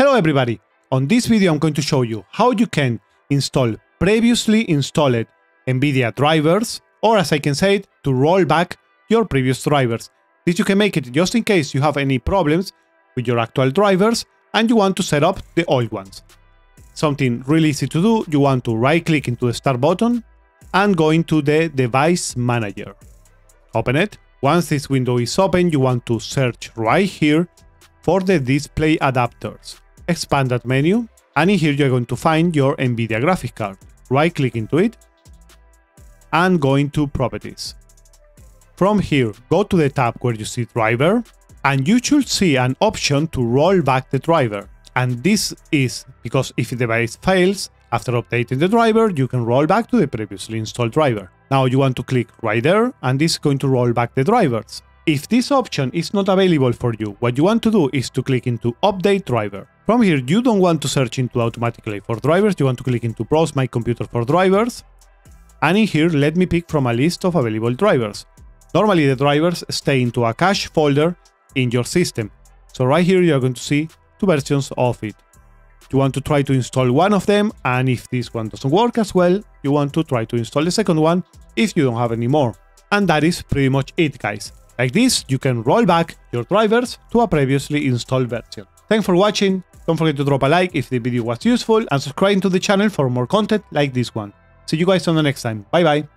Hello everybody! On this video I'm going to show you how you can install previously installed NVIDIA drivers, or as I can say it, to roll back your previous drivers. This you can make it just in case you have any problems with your actual drivers and you want to set up the old ones. Something really easy to do, you want to right click into the start button and go into the device manager. Open it. Once this window is open, you want to search right here for the display adapters. Expand that menu and in here you're going to find your NVIDIA graphic card. Right click into it and go into properties. From here, go to the tab where you see driver and you should see an option to roll back the driver. And this is because if the device fails, after updating the driver, you can roll back to the previously installed driver. Now you want to click right there and this is going to roll back the drivers. If this option is not available for you, what you want to do is to click into Update Driver. From here, you don't want to search into automatically for drivers, you want to click into Browse My Computer for drivers. And in here, let me pick from a list of available drivers. Normally, the drivers stay into a cache folder in your system. So right here, you're going to see two versions of it. You want to try to install one of them, and if this one doesn't work as well, you want to try to install the second one if you don't have any more. And that is pretty much it, guys. Like this, you can roll back your drivers to a previously installed version. Thanks for watching, don't forget to drop a like if the video was useful, and subscribe to the channel for more content like this one. See you guys on the next time, bye bye!